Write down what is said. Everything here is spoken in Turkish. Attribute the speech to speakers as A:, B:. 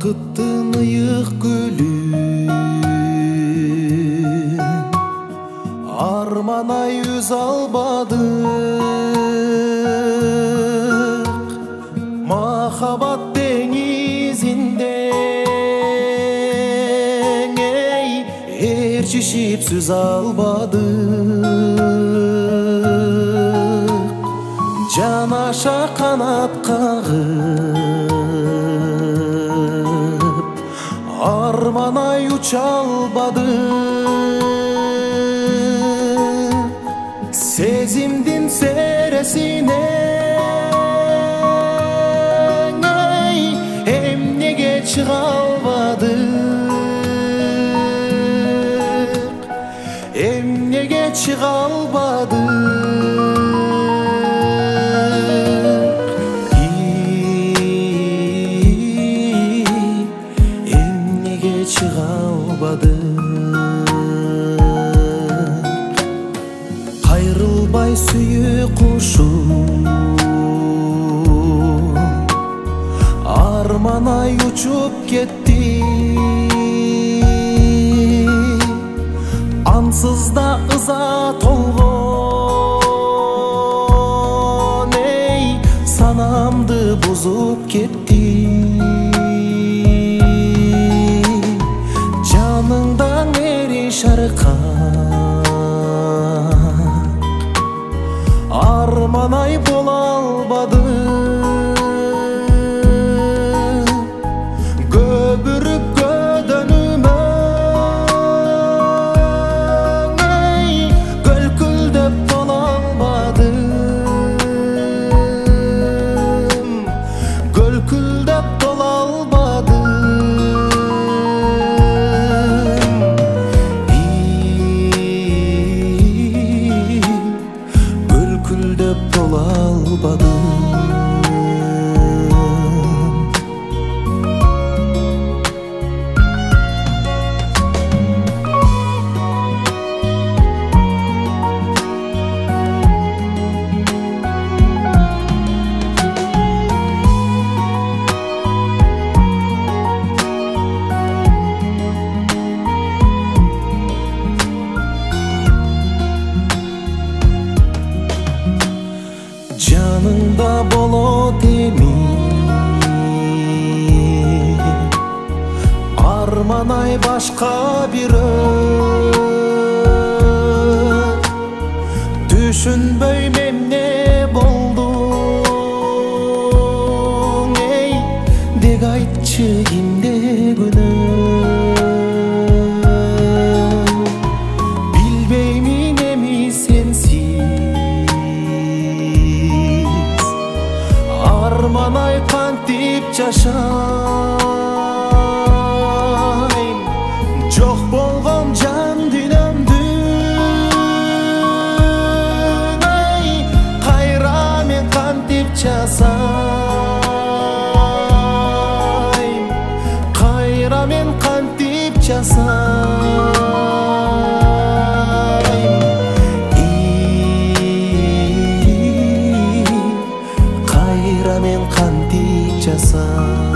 A: Akıttın ıyık gülün. Armana yüz albadık. Mahabat denizinde Ey erçişip süz albadık. Can aşa kanat kağır çalmadı Sezimdin seresine. Ey, hem ne geç kalmadık. Hem ne geç kalmadık. эмнеге чыга албадык кайрылбай сүйүк кушум арманай учуп кетти ансыз да ыза толгон ей санамды бузуп кетти шарқа. Арман ай жаныңда болот эми арманай башка бирөө түшүнбөйм кантип жашайм? Жок болгон just some